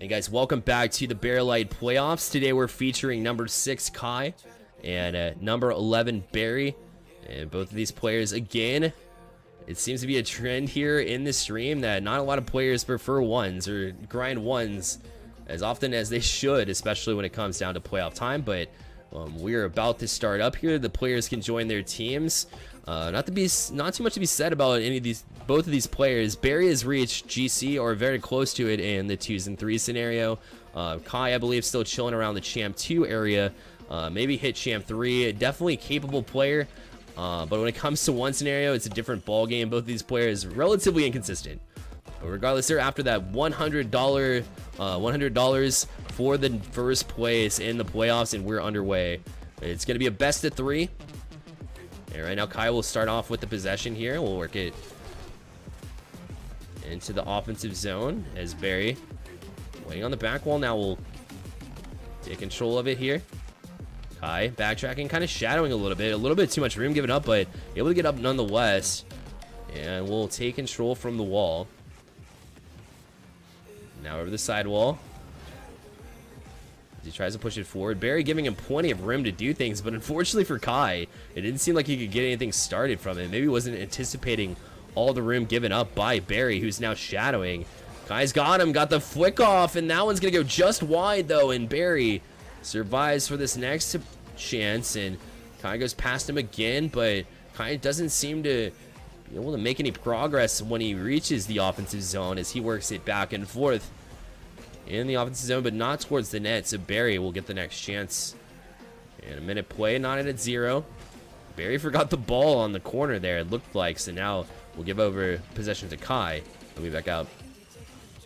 Hey guys, welcome back to the Bearlight Playoffs. Today we're featuring number 6 Kai and uh, number 11 Berry. And both of these players, again, it seems to be a trend here in the stream that not a lot of players prefer ones or grind ones as often as they should, especially when it comes down to playoff time. But um, we're about to start up here. The players can join their teams. Uh, not to be not too much to be said about any of these both of these players. Berry has reached GC or very close to it in the twos and threes scenario. Uh, Kai, I believe, still chilling around the champ two area. Uh, maybe hit champ three. Definitely a capable player. Uh, but when it comes to one scenario, it's a different ball game. Both of these players relatively inconsistent. But regardless, they're after that $100, uh, $100 for the first place in the playoffs, and we're underway. It's going to be a best of three. And right now, Kai will start off with the possession here. We'll work it into the offensive zone as Berry waiting on the back wall. Now we'll take control of it here. Kai backtracking, kind of shadowing a little bit. A little bit too much room given up, but able to get up nonetheless. And we'll take control from the wall. Now over the sidewall. He tries to push it forward. Berry giving him plenty of room to do things, but unfortunately for Kai, it didn't seem like he could get anything started from it. Maybe he wasn't anticipating all the room given up by Berry, who's now shadowing. Kai's got him, got the flick off, and that one's going to go just wide, though, and Berry survives for this next chance, and Kai goes past him again, but Kai doesn't seem to be able to make any progress when he reaches the offensive zone as he works it back and forth in the offensive zone, but not towards the net. So Berry will get the next chance. And a minute play, not at zero. Berry forgot the ball on the corner there, it looked like. So now we'll give over possession to Kai. He'll be back out.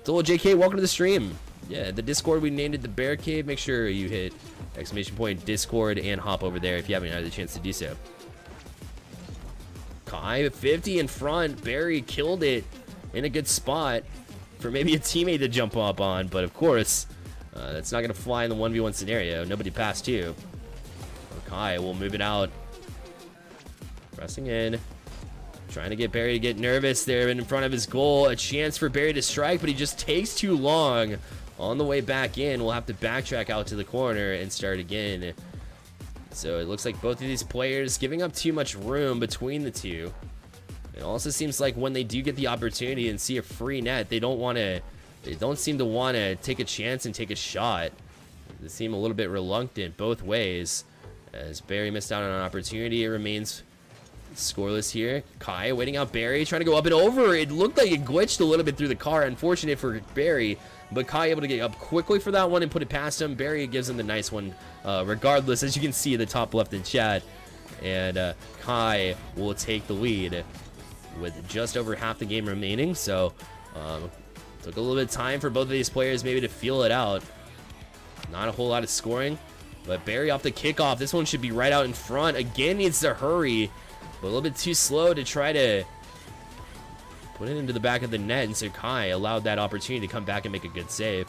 Hello, JK, welcome to the stream. Yeah, the Discord, we named it the Bear Cave. Make sure you hit exclamation point Discord and hop over there if you haven't had the chance to do so. Kai 50 in front. Berry killed it in a good spot for maybe a teammate to jump up on, but of course, uh, that's not going to fly in the 1v1 scenario. Nobody passed you. Kai will move it out. Pressing in. Trying to get Berry to get nervous there in front of his goal. A chance for Berry to strike, but he just takes too long. On the way back in, we'll have to backtrack out to the corner and start again. So it looks like both of these players giving up too much room between the two. It also seems like when they do get the opportunity and see a free net, they don't want to, they don't seem to want to take a chance and take a shot. They seem a little bit reluctant both ways. As Berry missed out on an opportunity, it remains scoreless here. Kai waiting out Berry, trying to go up and over. It looked like it glitched a little bit through the car. Unfortunate for Berry, but Kai able to get up quickly for that one and put it past him. Berry gives him the nice one, uh, regardless, as you can see in the top left in chat. And uh, Kai will take the lead with just over half the game remaining. So um, took a little bit of time for both of these players maybe to feel it out. Not a whole lot of scoring. But Berry off the kickoff. This one should be right out in front. Again, needs to hurry. But a little bit too slow to try to put it into the back of the net. And so Kai allowed that opportunity to come back and make a good save.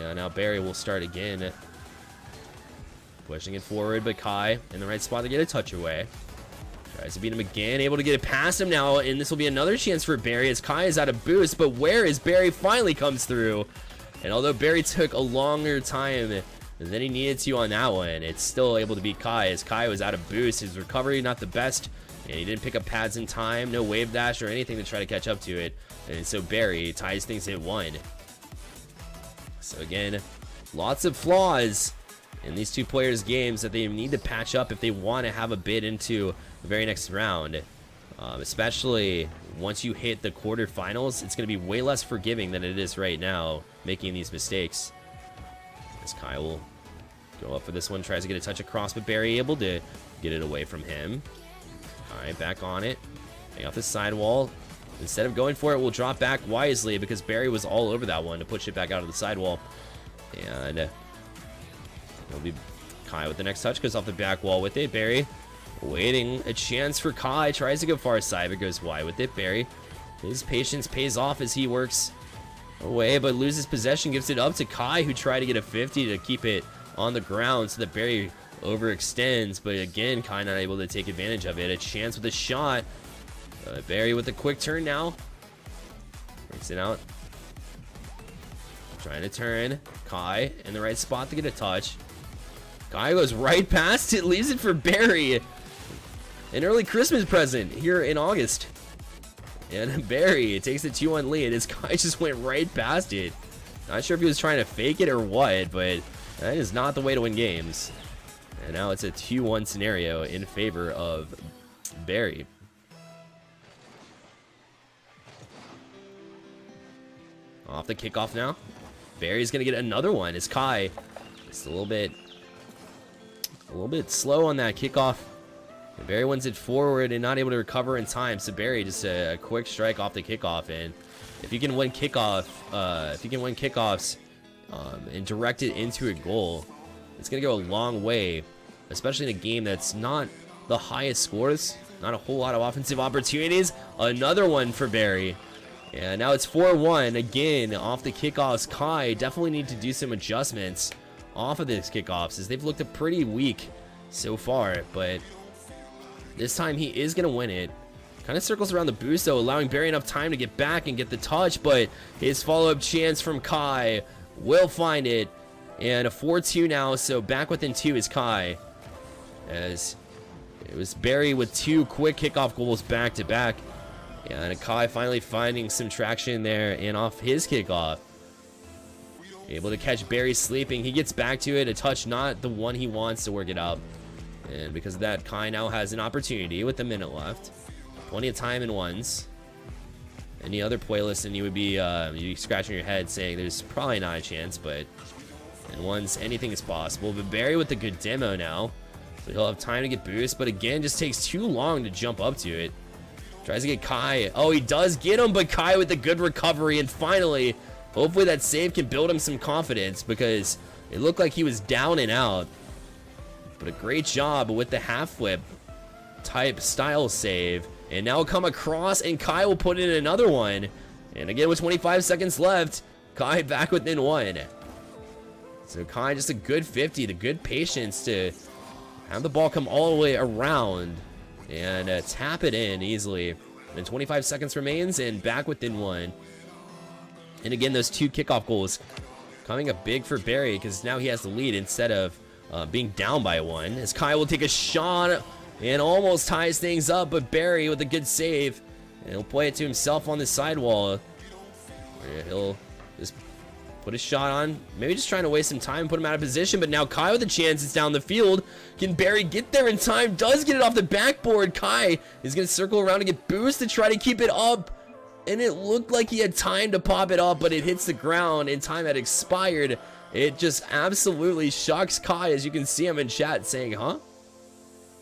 And now Berry will start again. Pushing it forward, but Kai in the right spot to get a touch away. Tries to beat him again, able to get it past him now, and this will be another chance for Berry as Kai is out of boost, but where is Berry finally comes through. And although Berry took a longer time than he needed to on that one, it's still able to beat Kai as Kai was out of boost. His recovery not the best, and he didn't pick up pads in time, no wave dash or anything to try to catch up to it. And so Berry ties things at one. So again, lots of flaws in these two players' games that they need to patch up if they want to have a bid into the very next round. Um, especially once you hit the quarterfinals, it's going to be way less forgiving than it is right now, making these mistakes. As Kai will go up for this one, tries to get a touch across, but Berry able to get it away from him. All right, back on it. Hang off the sidewall. Instead of going for it, we'll drop back wisely because Berry was all over that one to push it back out of the sidewall. And it'll be Kai with the next touch, goes off the back wall with it. Berry Waiting a chance for Kai. Tries to go far side, but goes wide with it. Berry. His patience pays off as he works away, but loses possession. Gives it up to Kai, who tried to get a 50 to keep it on the ground so that Berry overextends. But again, Kai not able to take advantage of it. A chance with a shot. Uh, Berry with a quick turn now. Breaks it out. Trying to turn. Kai in the right spot to get a touch. Kai goes right past it, leaves it for Berry. An early Christmas present here in August. And Berry takes the 2-1 lead. This guy just went right past it. Not sure if he was trying to fake it or what, but that is not the way to win games. And now it's a 2-1 scenario in favor of Berry. Off the kickoff now. Berry's gonna get another one. Is Kai just a little bit a little bit slow on that kickoff. And Berry wins it forward and not able to recover in time. So Berry just a, a quick strike off the kickoff. And if you can win kickoff, uh, if you can win kickoffs um, and direct it into a goal, it's gonna go a long way, especially in a game that's not the highest scores. Not a whole lot of offensive opportunities. Another one for Berry. Yeah, now it's 4-1 again off the kickoffs. Kai definitely need to do some adjustments off of these kickoffs as they've looked pretty weak so far, but this time he is going to win it. Kind of circles around the boost though, allowing Berry enough time to get back and get the touch, but his follow-up chance from Kai will find it. And a 4-2 now, so back within two is Kai. As it was Berry with two quick kickoff goals back to back. And Kai finally finding some traction there and off his kickoff. Able to catch Berry sleeping. He gets back to it. A touch not the one he wants to work it up. And because of that, Kai now has an opportunity with a minute left. Plenty of time in ones. Any other playlist and you would be uh, you'd be scratching your head saying there's probably not a chance, but in ones anything is possible. But Berry with a good demo now. So he'll have time to get boost, but again just takes too long to jump up to it. Tries to get Kai. Oh, he does get him, but Kai with a good recovery. And finally, hopefully that save can build him some confidence because it looked like he was down and out. But a great job with the half flip type style save. And now come across and Kai will put in another one. And again with 25 seconds left, Kai back within one. So Kai just a good 50, the good patience to have the ball come all the way around and uh, tap it in easily. And 25 seconds remains and back within one. And again, those two kickoff goals coming up big for Berry because now he has the lead instead of uh, being down by one. As Kai will take a shot and almost ties things up, but Berry with a good save. And he'll play it to himself on the sidewall. He'll just Put a shot on. Maybe just trying to waste some time, and put him out of position. But now Kai with a chance. It's down the field. Can Berry get there in time? Does get it off the backboard. Kai is going to circle around and get boost to try to keep it up. And it looked like he had time to pop it up, but it hits the ground and time had expired. It just absolutely shocks Kai as you can see him in chat saying, huh?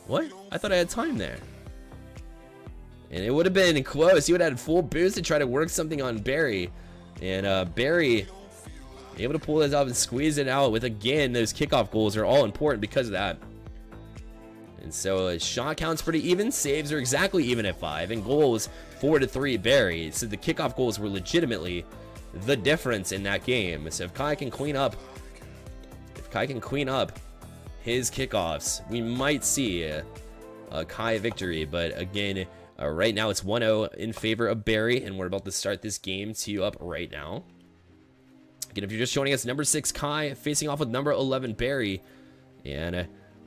What? I thought I had time there. And it would have been close. He would have had full boost to try to work something on Berry. And uh, Berry able to pull this off and squeeze it out with, again, those kickoff goals are all important because of that. And so uh, shot counts pretty even, saves are exactly even at 5, and goals 4 to 3 Berry. So the kickoff goals were legitimately the difference in that game. So if Kai can clean up, if Kai can clean up his kickoffs, we might see a, Kai victory. But again, uh, right now it's 1-0 in favor of Berry, and we're about to start this game to you up right now. Again, if you're just joining us, number 6 Kai facing off with number 11 Berry. And uh,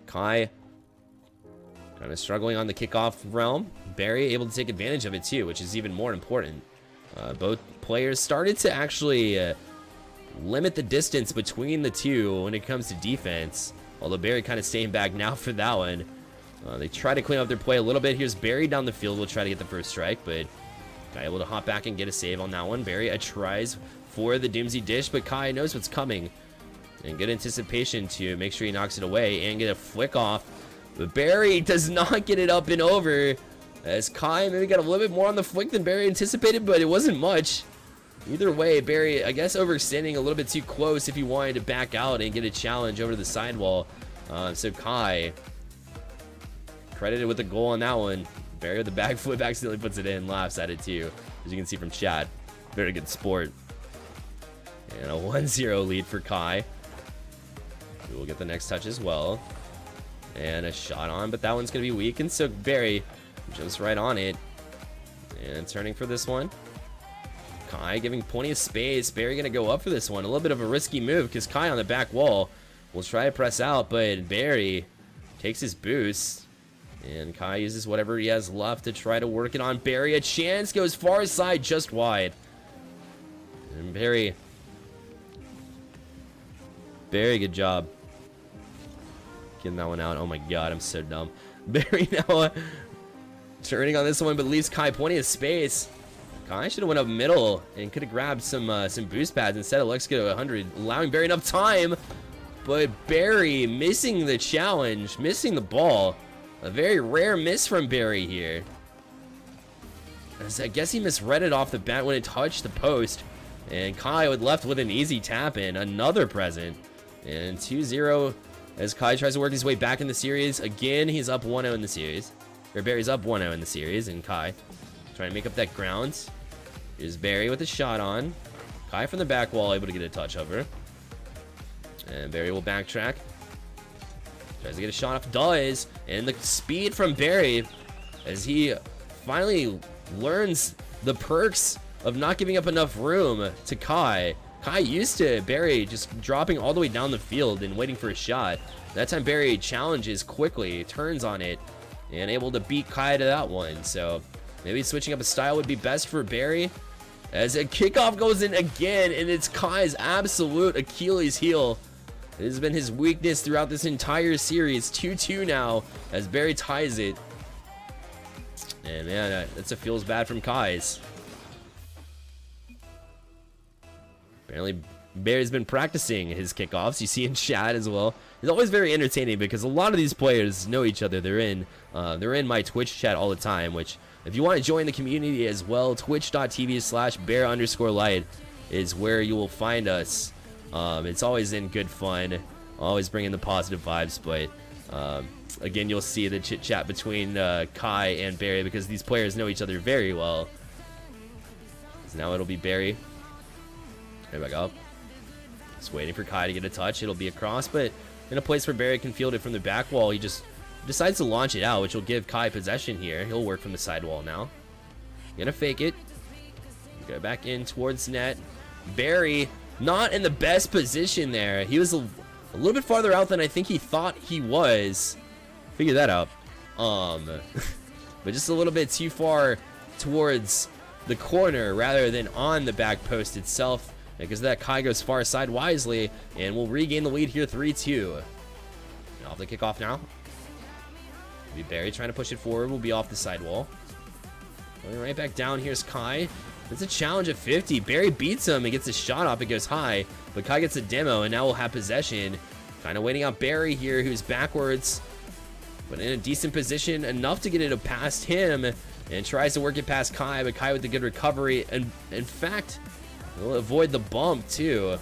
Kai kind of struggling on the kickoff realm. Berry able to take advantage of it too, which is even more important. Uh, both players started to actually uh, limit the distance between the two when it comes to defense. Although Berry kind of staying back now for that one. Uh, they try to clean up their play a little bit. Here's Berry down the field. We'll try to get the first strike, but Kai able to hop back and get a save on that one. Berry tries for the Doomsee Dish, but Kai knows what's coming. And good anticipation to make sure he knocks it away and get a flick off. But Berry does not get it up and over. As Kai maybe got a little bit more on the flick than Berry anticipated, but it wasn't much. Either way, Berry, I guess, overextending a little bit too close if he wanted to back out and get a challenge over to the sidewall. Uh, so Kai, credited with a goal on that one. Berry with the back flip accidentally puts it in, laughs at it too, as you can see from chat. Very good sport. And a 1-0 lead for Kai. We will get the next touch as well. And a shot on, but that one's going to be weak. And so Berry jumps right on it. And turning for this one. Kai giving plenty of space. Berry going to go up for this one. A little bit of a risky move because Kai on the back wall will try to press out, but Berry takes his boost. And Kai uses whatever he has left to try to work it on Berry. A chance goes far side, just wide. And Berry. Berry, good job. Getting that one out. Oh my god, I'm so dumb. Berry now uh, turning on this one, but leaves Kai plenty of space. Kai should have went up middle and could have grabbed some uh, some boost pads. Instead, it looks good at 100, allowing Berry enough time. But Berry missing the challenge, missing the ball. A very rare miss from Berry here. I guess he misread it off the bat when it touched the post. And Kai would left with an easy tap in. Another present. And 2-0 as Kai tries to work his way back in the series. Again, he's up 1-0 in the series. Or Berry's up 1-0 in the series. And Kai trying to make up that ground. Here's Berry with a shot on. Kai from the back wall able to get a touch over. And Berry will backtrack. Tries to get a shot off, does. And the speed from Berry as he finally learns the perks of not giving up enough room to Kai. Kai used to Berry just dropping all the way down the field and waiting for a shot. That time Berry challenges quickly, turns on it, and able to beat Kai to that one. So maybe switching up a style would be best for Berry. As a kickoff goes in again, and it's Kai's absolute Achilles heel it has been his weakness throughout this entire series. 2-2 now as Berry ties it. And man, that's a feels bad from Kai's. Apparently, Berry's been practicing his kickoffs. You see in chat as well. It's always very entertaining because a lot of these players know each other. They're in, uh, they're in my Twitch chat all the time. Which, if you want to join the community as well, twitch.tv/slash bear underscore light is where you will find us. Um, it's always in good fun, always bringing the positive vibes, but um, again, you'll see the chit chat between uh, Kai and Berry because these players know each other very well. So now it'll be Berry. There we go. Just waiting for Kai to get a touch. It'll be a cross, but in a place where Berry can field it from the back wall, he just decides to launch it out, which will give Kai possession here. He'll work from the side wall now. Gonna fake it. Go back in towards net. Berry not in the best position there. He was a, a little bit farther out than I think he thought he was. Figure that out. Um, but just a little bit too far towards the corner rather than on the back post itself because that Kai goes far side wisely and we'll regain the lead here 3-2. Off the kickoff now. Be Berry trying to push it forward. We'll be off the sidewall. Going right back down. Here's Kai. It's a challenge of 50. Berry beats him and gets a shot off. It goes high, but Kai gets a demo, and now we'll have possession. Kind of waiting out Berry here, who's backwards, but in a decent position, enough to get it past him, and tries to work it past Kai, but Kai with the good recovery, and in fact, will avoid the bump too,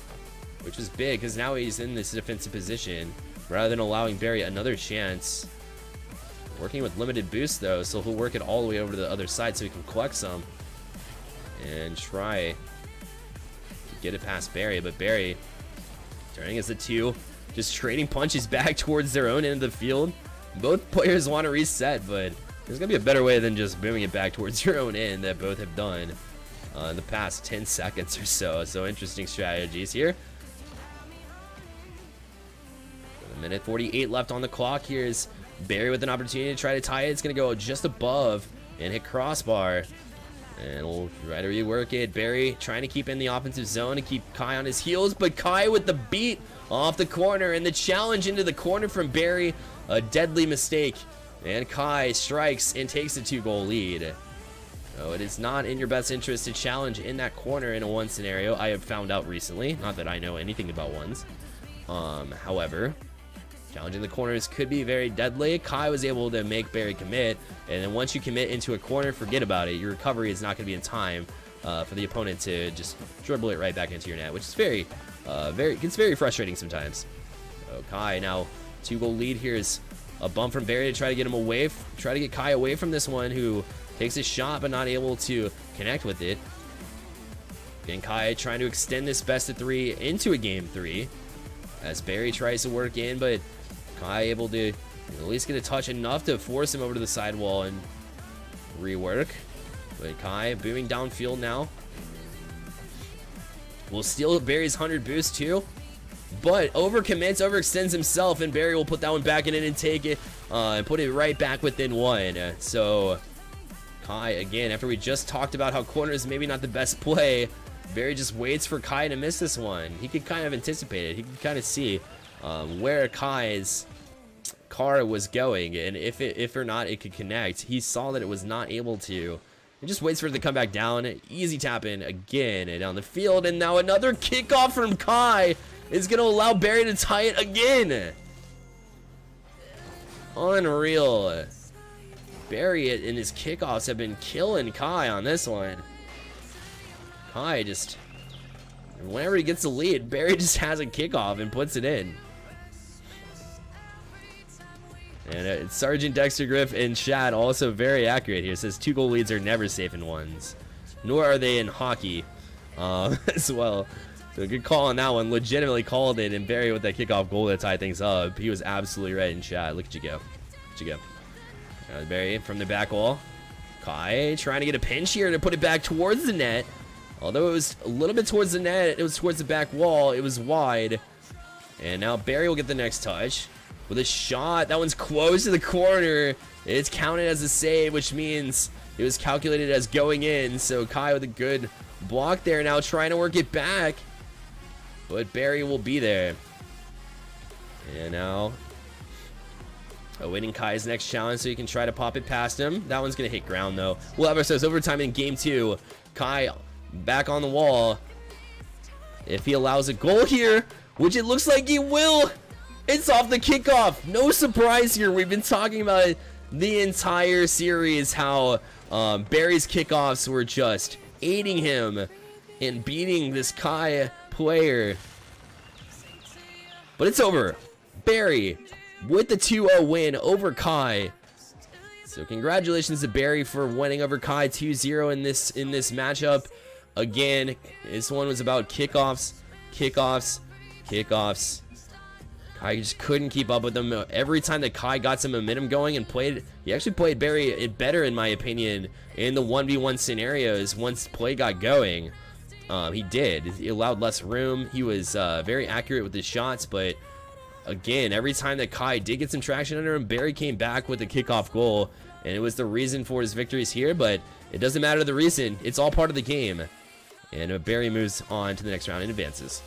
which is big, because now he's in this defensive position, rather than allowing Berry another chance. Working with limited boost though, so he'll work it all the way over to the other side so he can collect some and try to get it past Berry, but Berry turning as the two, just trading punches back towards their own end of the field. Both players want to reset, but there's going to be a better way than just booming it back towards your own end that both have done uh, in the past 10 seconds or so. So interesting strategies here. a minute 48 left on the clock. Here's Berry with an opportunity to try to tie it. It's going to go just above and hit crossbar. And we'll try to rework it. Berry trying to keep in the offensive zone to keep Kai on his heels, but Kai with the beat off the corner and the challenge into the corner from Berry. A deadly mistake. And Kai strikes and takes a two-goal lead. It is not in your best interest to challenge in that corner in a one scenario. I have found out recently. Not that I know anything about ones. Um, however, Challenging the corners could be very deadly. Kai was able to make Berry commit, and then once you commit into a corner, forget about it. Your recovery is not going to be in time uh, for the opponent to just dribble it right back into your net, which is very, uh, very, it's very frustrating sometimes. So Kai now two goal lead here is a bump from Berry to try to get him away, try to get Kai away from this one who takes a shot but not able to connect with it. And Kai trying to extend this best of three into a game three as Berry tries to work in, but Kai able to at least get a touch enough to force him over to the sidewall and rework. But Kai booming downfield now. will steal Berry's 100 boost too. But overcommits, overextends himself, and Berry will put that one back in and take it uh, and put it right back within one. So Kai, again, after we just talked about how corner is maybe not the best play, Berry just waits for Kai to miss this one. He could kind of anticipate it. He could kind of see um, where Kai's car was going, and if it, if or not it could connect. He saw that it was not able to. And just waits for it to come back down. Easy tap in again and down the field, and now another kickoff from Kai is going to allow Berry to tie it again. Unreal. Berry it and his kickoffs have been killing Kai on this one. Kai just, whenever he gets the lead, Berry just has a kickoff and puts it in. And uh, Sergeant Dexter Griff and Shad also very accurate here. Says two goal leads are never safe in ones, nor are they in hockey uh, as well. So good call on that one. Legitimately called it, and Berry with that kickoff goal to tie things up. He was absolutely right in chat. Look at you go. Look at you go. Berry from the back wall. Kai trying to get a pinch here to put it back towards the net. Although it was a little bit towards the net, it was towards the back wall. It was wide. And now Berry will get the next touch with a shot. That one's close to the corner. It's counted as a save, which means it was calculated as going in. So Kai with a good block there now trying to work it back. But Berry will be there. And now awaiting Kai's next challenge so he can try to pop it past him. That one's going to hit ground though. We'll have ourselves overtime in game two. Kai back on the wall. If he allows a goal here, which it looks like he will, it's off the kickoff. No surprise here. We've been talking about it the entire series how um, Berry's kickoffs were just aiding him in beating this Kai player. But it's over. Berry with the 2-0 win over Kai. So congratulations to Berry for winning over Kai 2-0 in this in this matchup. Again, this one was about kickoffs, kickoffs, kickoffs. Kai just couldn't keep up with them. Every time that Kai got some momentum going and played, he actually played Berry better in my opinion in the 1v1 scenarios once play got going. Um, he did. He allowed less room. He was uh, very accurate with his shots, but again, every time that Kai did get some traction under him, Berry came back with a kickoff goal, and it was the reason for his victories here, but it doesn't matter the reason. It's all part of the game. And Berry moves on to the next round and advances.